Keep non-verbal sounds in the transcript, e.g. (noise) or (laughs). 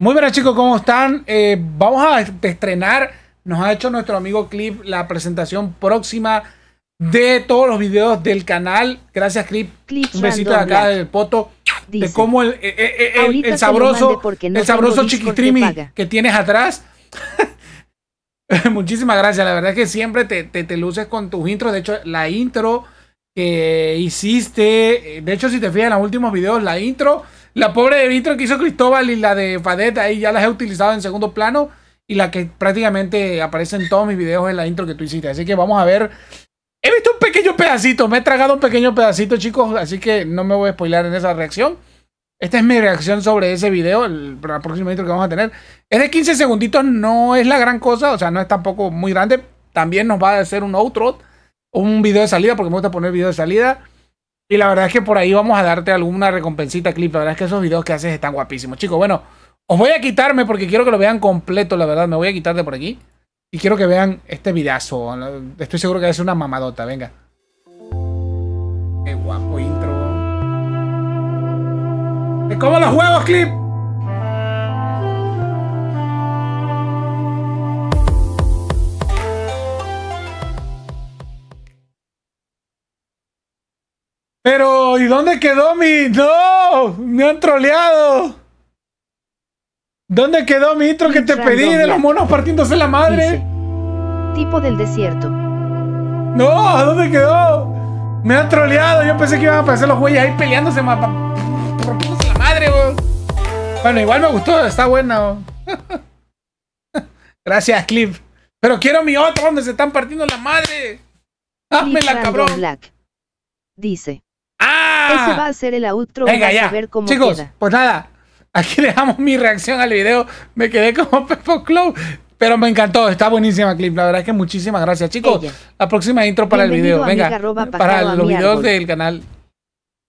Muy buenas chicos, ¿cómo están? Eh, vamos a estrenar, nos ha hecho nuestro amigo Clip la presentación próxima de todos los videos del canal. Gracias Clip. Un besito de acá del poto. de cómo el, eh, eh, el, sabroso, el sabroso chiquitrimi que tienes atrás. (laughs) Muchísimas gracias. La verdad es que siempre te, te, luces con tus intros. De hecho, la intro que hiciste, de hecho, si te fijas en los últimos videos, la intro la pobre de Vitro que hizo Cristóbal y la de Fadet ahí ya las he utilizado en segundo plano. Y la que prácticamente aparece en todos mis videos en la intro que tú hiciste. Así que vamos a ver. He visto un pequeño pedacito. Me he tragado un pequeño pedacito, chicos. Así que no me voy a spoiler en esa reacción. Esta es mi reacción sobre ese video, el, la próxima intro que vamos a tener. Es de 15 segunditos, no es la gran cosa, o sea, no es tampoco muy grande. También nos va a hacer un outro, un video de salida, porque me gusta poner video de salida. Y la verdad es que por ahí vamos a darte alguna recompensita clip. La verdad es que esos videos que haces están guapísimos. Chicos, bueno, os voy a quitarme porque quiero que lo vean completo, la verdad. Me voy a quitar de por aquí. Y quiero que vean este videazo. Estoy seguro que va a ser una mamadota. Venga. Qué guapo intro. ¡Me como los huevos, clip! Pero, ¿y dónde quedó mi...? ¡No! ¡Me han troleado! ¿Dónde quedó mi intro que te pedí de los monos partiéndose la madre? tipo del desierto. ¡No! ¿Dónde quedó? Me han troleado. Yo pensé que iban a aparecer los güeyes ahí peleándose, rompiéndose la madre, Bueno, igual me gustó. Está bueno. (laughs) Gracias, Clip. Pero quiero mi otro donde se están partiendo la madre. la cabrón! Black. Dice. Ese va a ser el outro. Venga, ya. Chicos, pues nada. Aquí dejamos mi reacción al video. Me quedé como (laughs) Pepo Clow. Pero me encantó, está buenísima clip. La verdad es que muchísimas gracias, chicos. La próxima intro para el video. Venga, para los videos del canal.